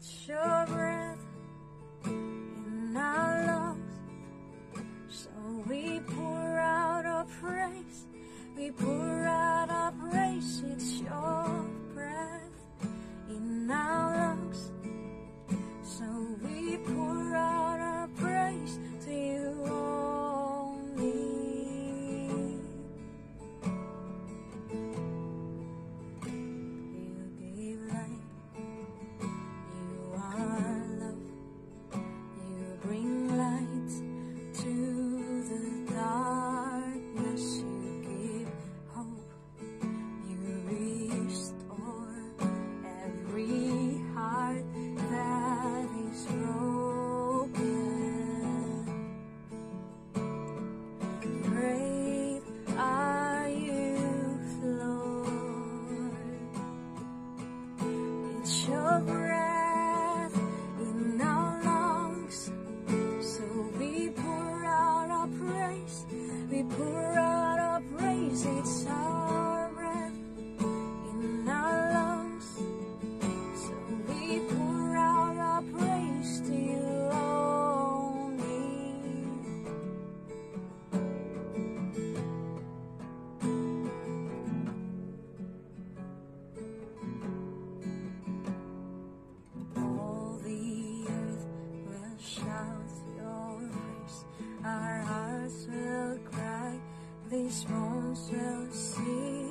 Sure. These walls will see.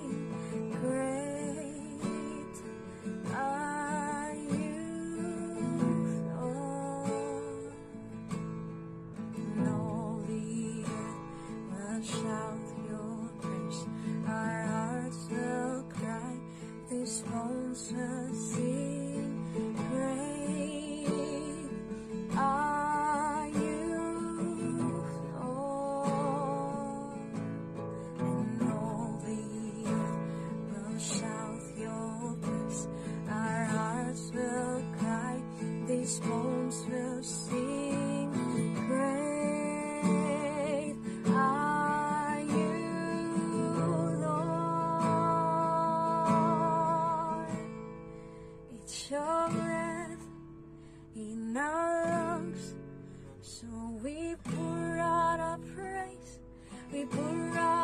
these will sing great are you Lord? It's your breath in our lungs. So we pour out our praise. We pour out